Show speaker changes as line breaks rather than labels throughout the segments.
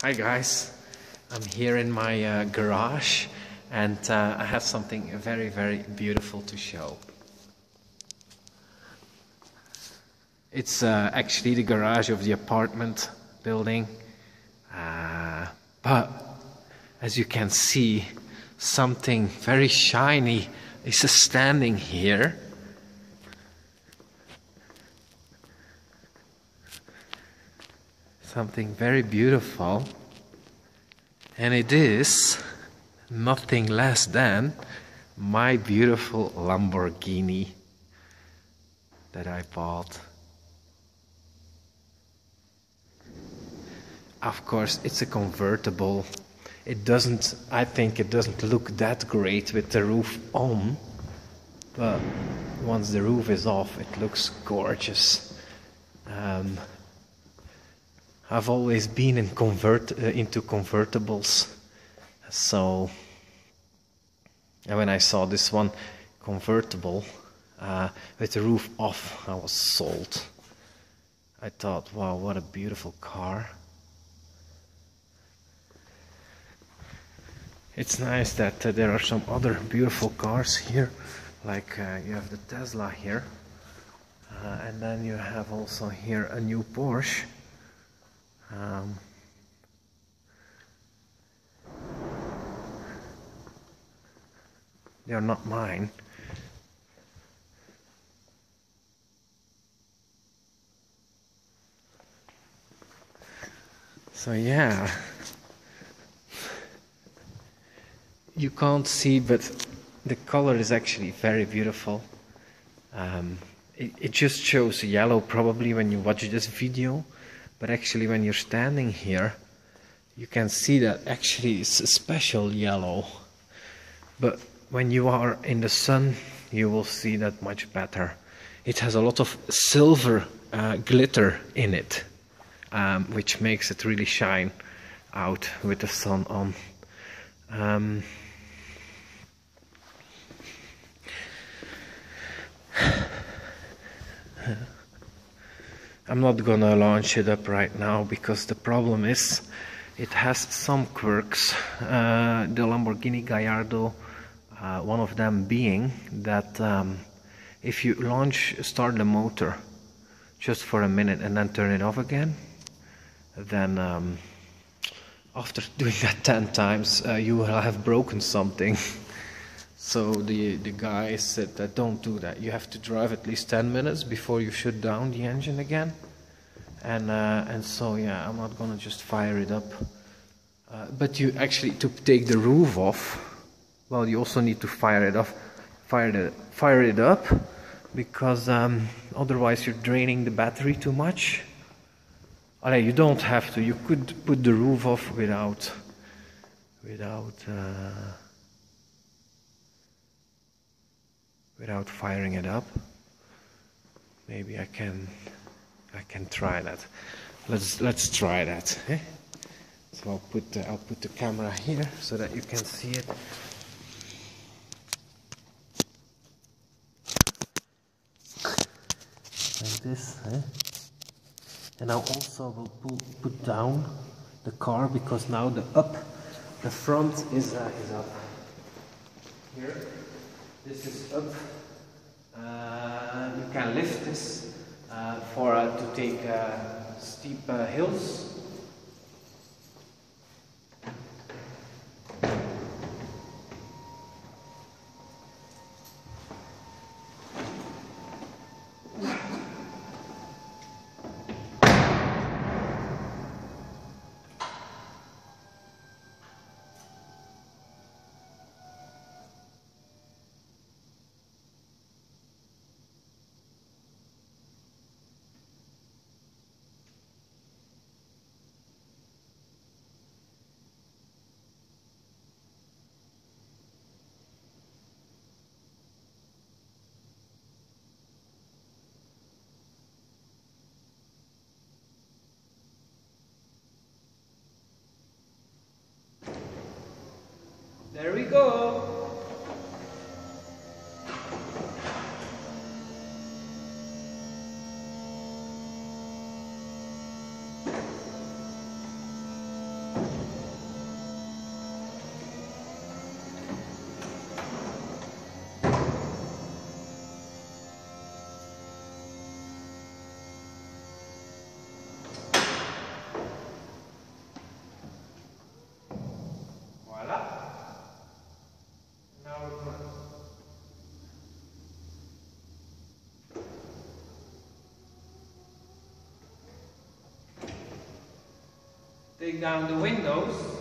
Hi guys, I'm here in my uh, garage and uh, I have something very very beautiful to show. It's uh, actually the garage of the apartment building, uh, but as you can see, something very shiny is standing here. Something very beautiful, and it is nothing less than my beautiful Lamborghini that I bought. Of course, it's a convertible. It doesn't, I think it doesn't look that great with the roof on, but once the roof is off, it looks gorgeous. Um, I've always been in convert, uh, into convertibles, so and when I saw this one convertible uh, with the roof off, I was sold. I thought, wow, what a beautiful car. It's nice that uh, there are some other beautiful cars here, like uh, you have the Tesla here, uh, and then you have also here a new Porsche. Um, they're not mine. So yeah, you can't see, but the color is actually very beautiful. Um, it, it just shows yellow probably when you watch this video, but actually when you're standing here, you can see that actually it's a special yellow. But when you are in the sun, you will see that much better. It has a lot of silver uh, glitter in it, um, which makes it really shine out with the sun on. Um, I'm not gonna launch it up right now because the problem is it has some quirks. Uh, the Lamborghini Gallardo, uh, one of them being that um, if you launch, start the motor just for a minute and then turn it off again, then um, after doing that 10 times, uh, you will have broken something. So the, the guy said that don't do that. You have to drive at least 10 minutes before you shut down the engine again. And, uh, and so, yeah, I'm not gonna just fire it up. Uh, but you actually, to take the roof off, well, you also need to fire it off, fire, the, fire it up, because um, otherwise you're draining the battery too much. Alright, you don't have to. You could put the roof off without, without, uh, without firing it up. Maybe I can I can try that. Let's let's try that. Eh? So I'll put the, I'll put the camera here so that you can see it. Like this. Eh? And I also will put, put down the car because now the up, the front is uh, is up. Here, this is up. Uh, you can lift this uh, for uh, to take uh, steep hills. There we go. Take down the windows.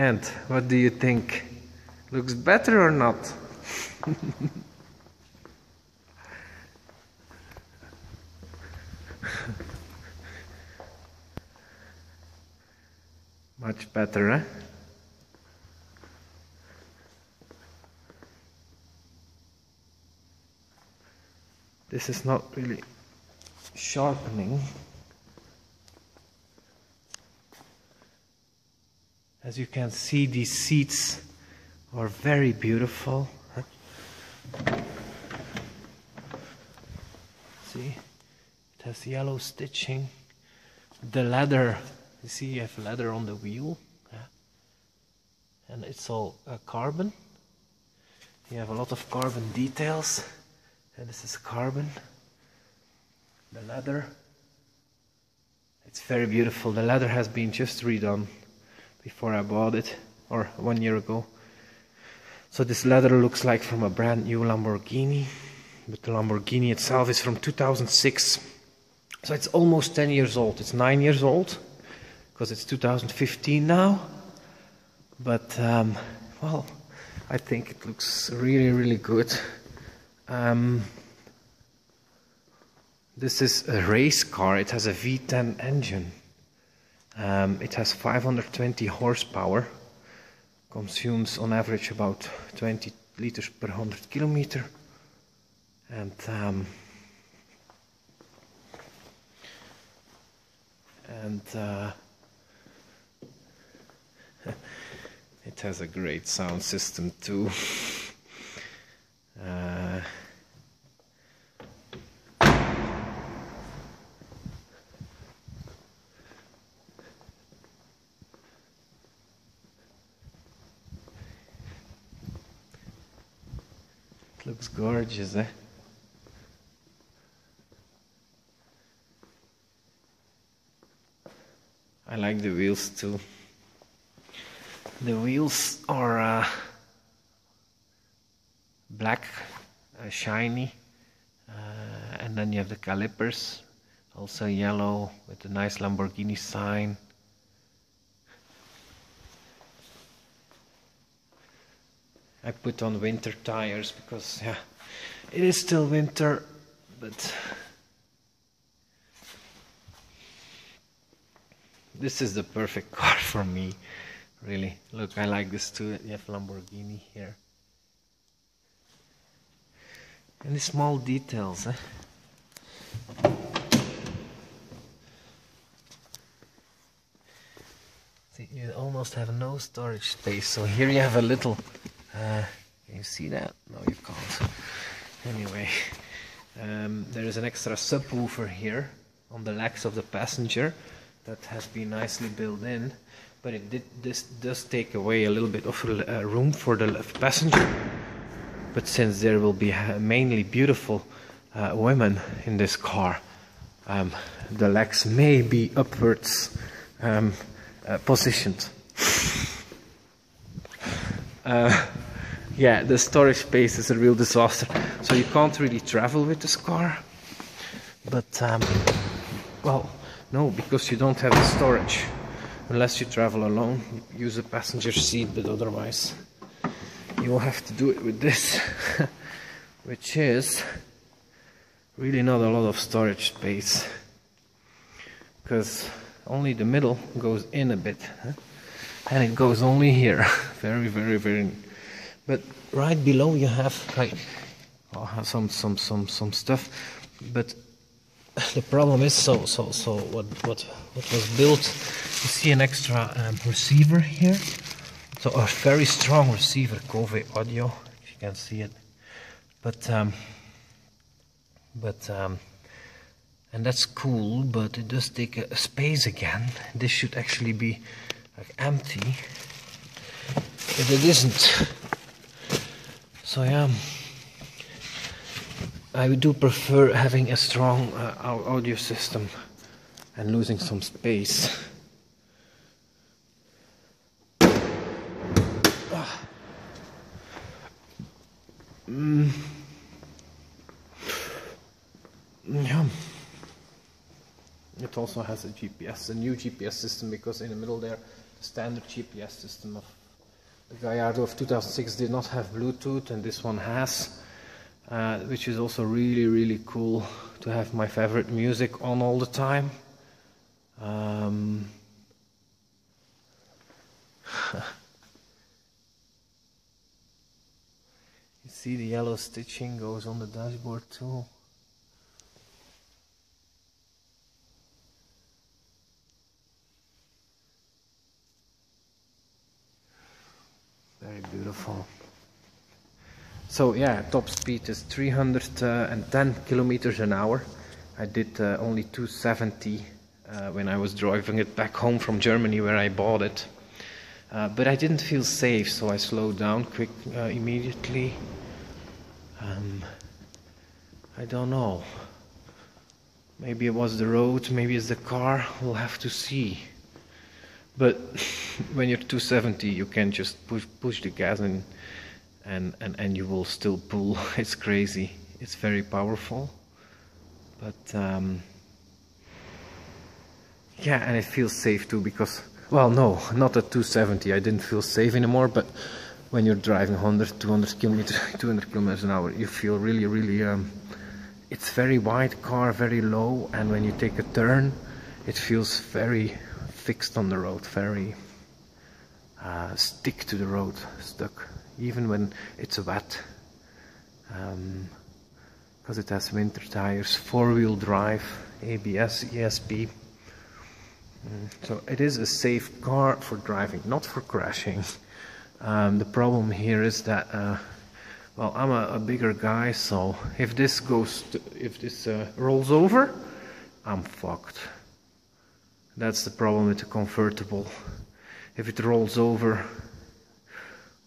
And what do you think? Looks better or not? Much better, eh? This is not really sharpening. As you can see, these seats are very beautiful. See, it has yellow stitching. The leather, you see, you have leather on the wheel, and it's all uh, carbon. You have a lot of carbon details, and this is carbon. The leather, it's very beautiful. The leather has been just redone before I bought it, or one year ago. So this leather looks like from a brand new Lamborghini, but the Lamborghini itself is from 2006. So it's almost 10 years old. It's 9 years old, because it's 2015 now. But, um, well, I think it looks really, really good. Um, this is a race car, it has a V10 engine. Um, it has 520 horsepower, consumes on average about 20 liters per 100 kilometer, and um, and uh, it has a great sound system too. looks gorgeous, eh? I like the wheels too. The wheels are uh, black, uh, shiny, uh, and then you have the calipers, also yellow with a nice Lamborghini sign. I put on winter tires because yeah, it is still winter, but this is the perfect car for me. Really, look, I like this too. You have Lamborghini here, and the small details. Eh? See, you almost have no storage space. So here you have a little uh, you see that? No, you can't. Anyway, um, there is an extra subwoofer here on the legs of the passenger that has been nicely built in, but it did, this does take away a little bit of uh, room for the left passenger. But since there will be uh, mainly beautiful uh, women in this car, um, the legs may be upwards um, uh, positioned. Yeah, the storage space is a real disaster. So you can't really travel with this car. But, um, well, no, because you don't have the storage. Unless you travel alone, you use a passenger seat, but otherwise you will have to do it with this, which is really not a lot of storage space. Because only the middle goes in a bit. Huh? And it goes only here. very, very, very but right below you have like oh, some some some some stuff. But the problem is so so so what what what was built you see an extra um, receiver here. So a very strong receiver Kove audio if you can see it. But um, but um, and that's cool but it does take a, a space again. This should actually be like empty, but it isn't. So yeah, I do prefer having a strong uh, audio system and losing some space. Mm. Yeah. It also has a GPS, a new GPS system, because in the middle there, the standard GPS system of Gallardo of 2006 did not have Bluetooth, and this one has, uh, which is also really, really cool to have my favorite music on all the time. Um, you see the yellow stitching goes on the dashboard too. So yeah, top speed is 310 kilometers an hour. I did uh, only 270 uh, when I was driving it back home from Germany where I bought it. Uh, but I didn't feel safe, so I slowed down quick uh, immediately. Um, I don't know. Maybe it was the road, maybe it's the car. We'll have to see. But when you're 270, you can just push push the gas and and and, and you will still pull. It's crazy. It's very powerful. But um, yeah, and it feels safe too because well, no, not at 270. I didn't feel safe anymore. But when you're driving 100, 200 kilometers, 200 kilometers an hour, you feel really, really. Um, it's very wide car, very low, and when you take a turn, it feels very fixed on the road, very uh, stick to the road, stuck, even when it's a wet. Because um, it has winter tires, four-wheel drive, ABS, ESP. Mm, so it is a safe car for driving, not for crashing. Um, the problem here is that, uh, well, I'm a, a, bigger guy, so if this goes, to, if this uh, rolls over, I'm fucked. That's the problem with the convertible. If it rolls over,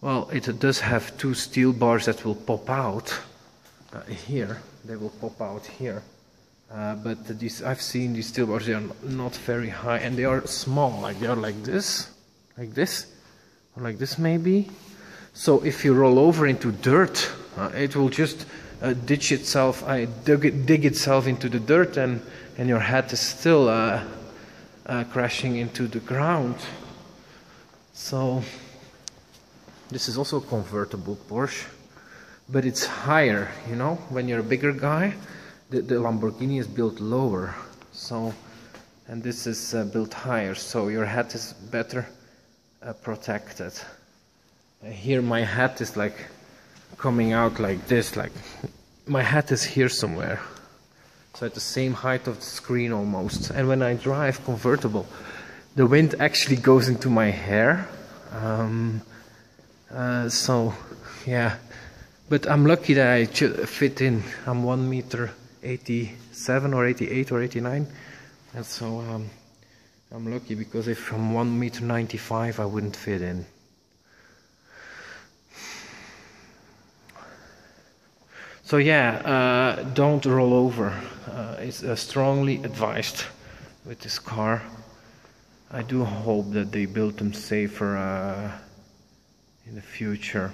well, it does have two steel bars that will pop out uh, here. They will pop out here. Uh, but these, I've seen these steel bars, they are not very high and they are small, like they are like this, like this, or like this maybe. So if you roll over into dirt, uh, it will just uh, ditch itself, uh, dig, dig, itself into the dirt and, and your head is still uh, crashing into the ground. So this is also a convertible Porsche, but it's higher, you know, when you're a bigger guy, the, the Lamborghini is built lower. So, and this is uh, built higher, so your head is better uh, protected. Uh, here my hat is like coming out like this, like my hat is here somewhere so at the same height of the screen almost. And when I drive convertible, the wind actually goes into my hair. Um, uh, so, yeah. But I'm lucky that I fit in. I'm 1 meter 87 or 88 or 89. And so um, I'm lucky because if I'm 1 meter 95, I wouldn't fit in. So yeah, uh, don't roll over. Uh, it's uh, strongly advised with this car. I do hope that they build them safer uh, in the future.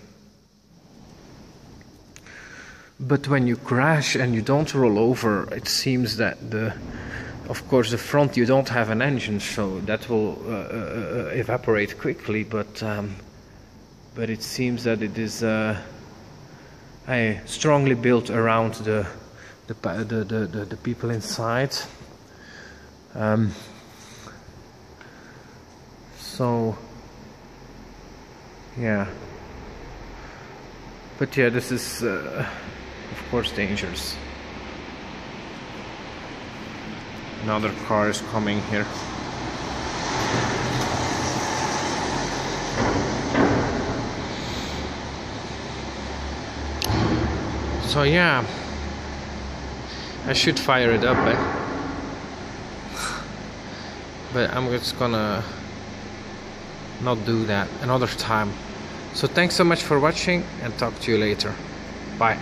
But when you crash and you don't roll over, it seems that the, of course, the front you don't have an engine, so that will uh, uh, evaporate quickly. But um, but it seems that it is I strongly built around the the the the, the, the people inside. Um, so yeah, but yeah, this is uh, of course dangerous. Another car is coming here. So yeah. I should fire it up eh? but I'm just gonna not do that another time. So thanks so much for watching and talk to you later. Bye